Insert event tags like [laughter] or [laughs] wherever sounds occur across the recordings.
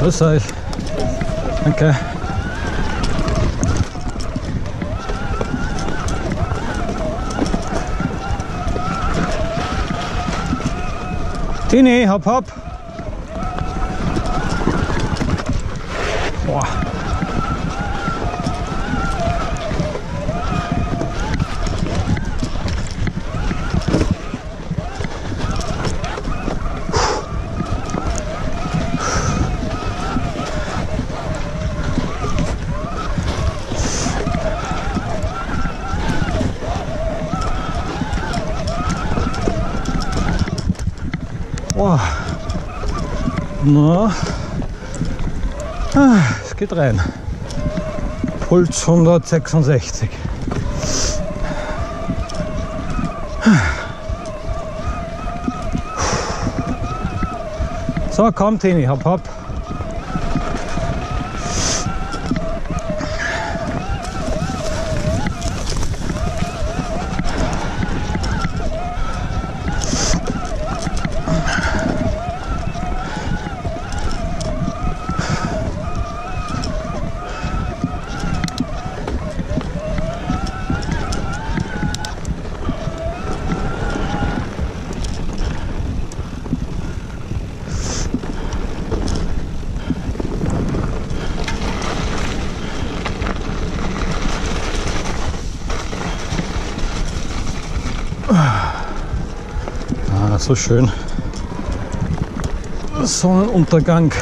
Grüß euch. Danke. Tini, hopp, hopp. Na. Ah, es geht rein. Puls 166. So, komm Tini, hopp, hopp. Ah, so schön. Sonnenuntergang.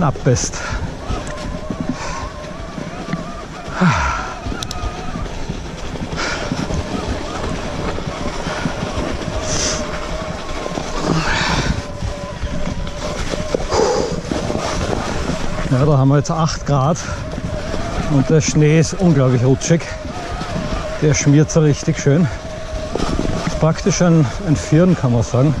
Knapp bist. Ja, da haben wir jetzt 8 Grad und der Schnee ist unglaublich rutschig. Der schmiert so richtig schön. Praktisch ein, ein Firn, kann man sagen.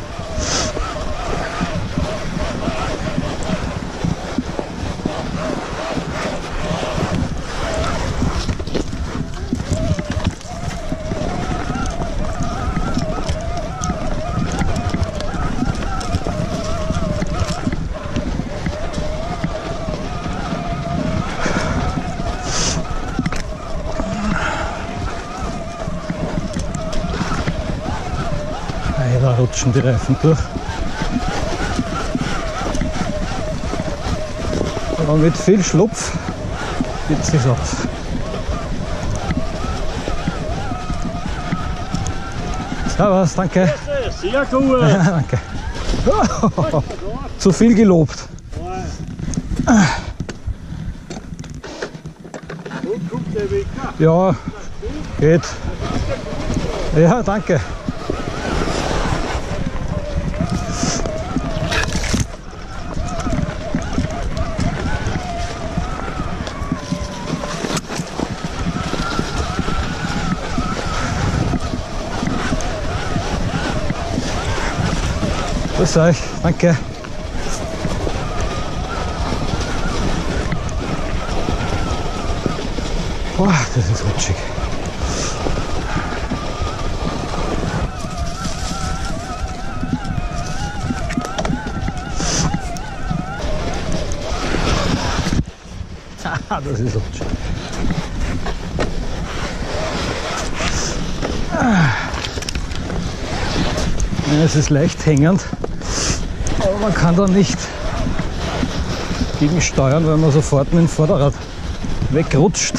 Rutschen die Reifen durch. Aber mit viel Schlupf geht es aus. Servus, danke. Sehr gut. Ja, [laughs] danke. Zu viel gelobt. Ja, geht. Ja, danke. Grüß euch, danke. Boah, das ist rutschig. [laughs] Ah, das ist rutschig. Ja, es ist leicht hängend, aber man kann da nicht gegensteuern, weil man sofort mit dem Vorderrad wegrutscht.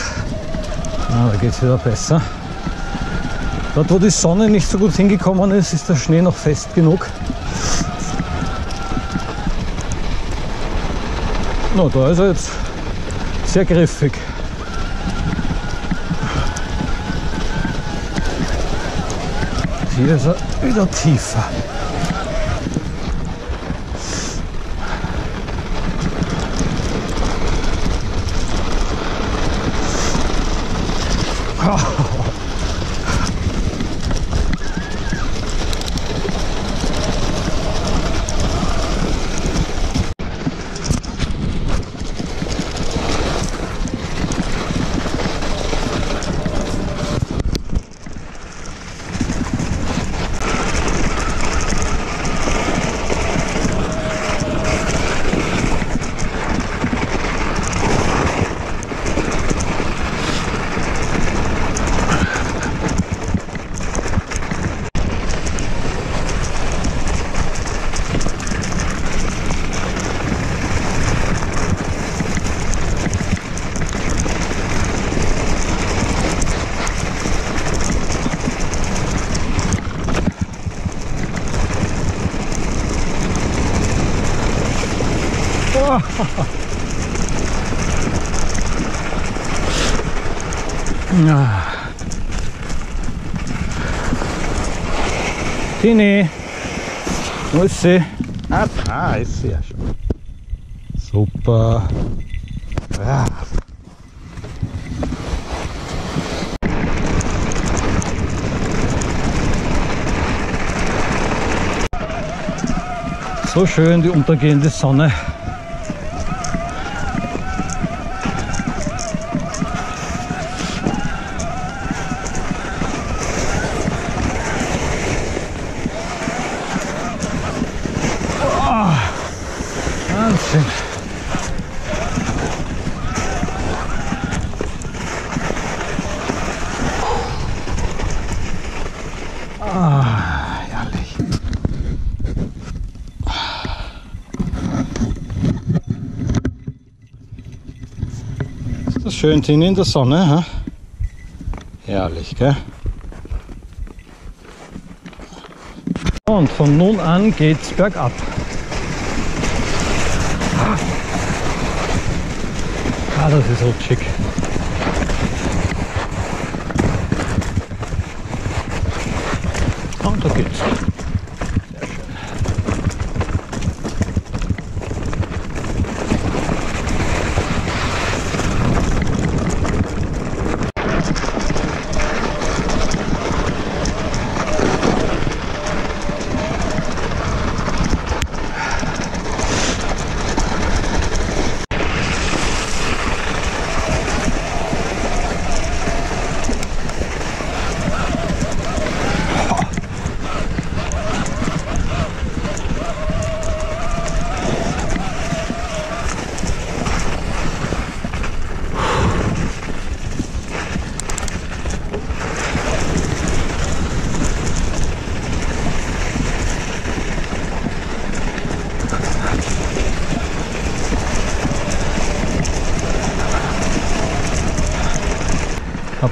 Ah, da geht es wieder besser. Dort, wo die Sonne nicht so gut hingekommen ist, ist der Schnee noch fest genug. No, da ist er jetzt sehr griffig. Hier ist er wieder tiefer. ハハハハ! Ja. Tini, wo ist sie? Ah, da ist sie ja schon. Super. Ja. So schön die untergehende Sonne. Wahnsinn. Ah, das schön drin in der Sonne? Ha? Herrlich, gell? Und von nun an geht's bergab. Das ist rutschig. Und da geht's.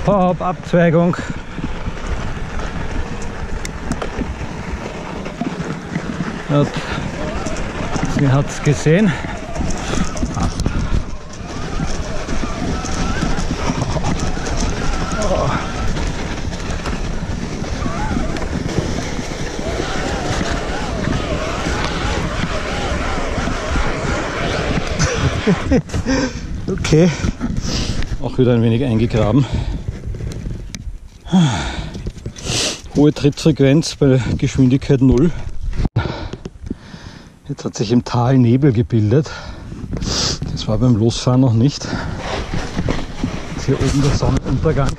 Hopp, Abzweigung. Hat, sie hat es gesehen. Okay, auch wieder ein wenig eingegraben. Hohe Trittfrequenz bei Geschwindigkeit 0. Jetzt hat sich im Tal Nebel gebildet. Das war beim Losfahren noch nicht. Jetzt hier oben der Sonnenuntergang.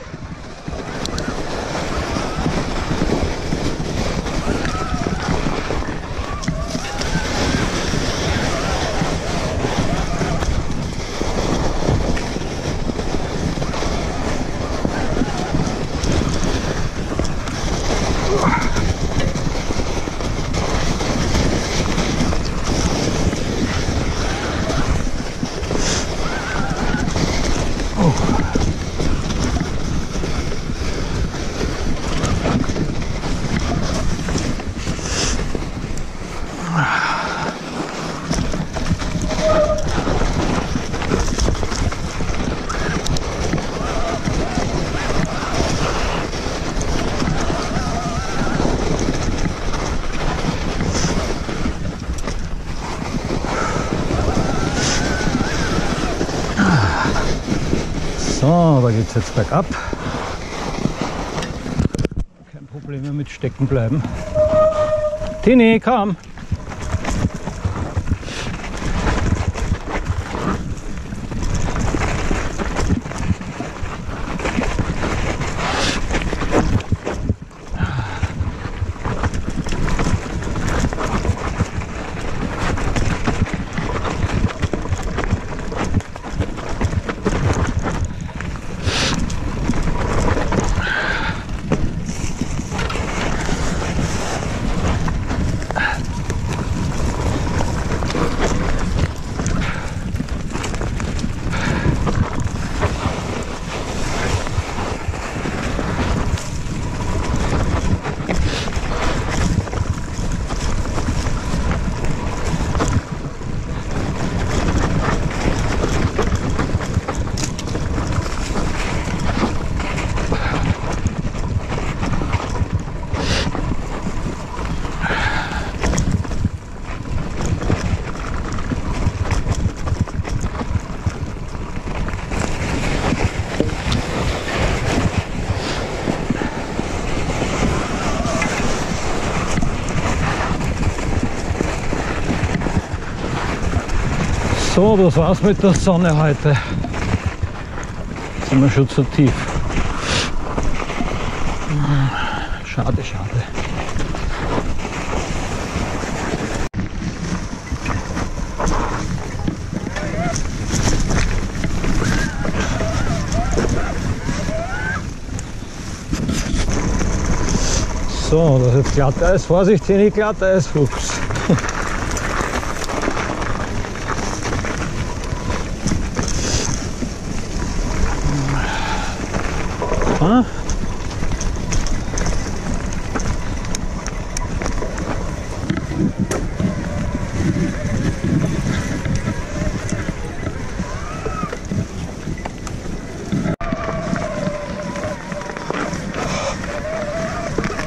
Da geht es jetzt bergab. Kein Problem mehr mit stecken bleiben. Tini, komm! So, das war's mit der Sonne heute. Jetzt sind wir schon zu tief. Schade, schade. So, das ist jetzt Glatteis. Vorsicht, hier nicht Glatteis. Ups. Ah.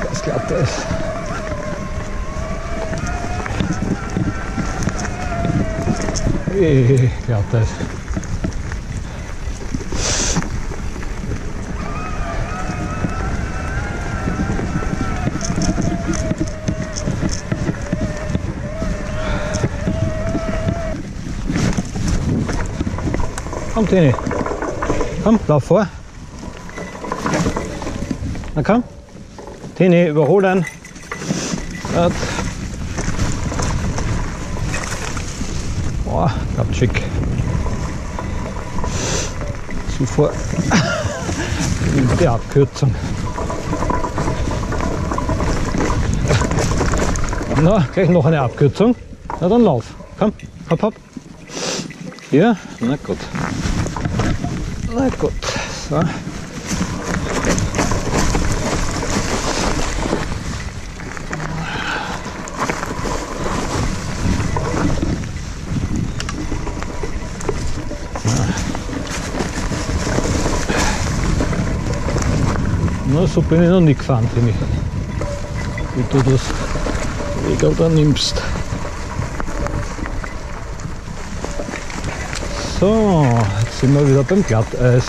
Das glatte ist. Hey, glatte ist. Komm, Tini. Komm, lauf vor. Na komm. Tini, überholen. Gut. Boah, klappt schick. Zuvor [laughs] die Abkürzung. Na, gleich noch eine Abkürzung. Na dann lauf. Komm, hopp, hopp. Hier, na gut. Na gut. So. So bin ich noch nie gefahren, finde ich. Wie du das Regel da nimmst. So, sind wir wieder beim Glatteis.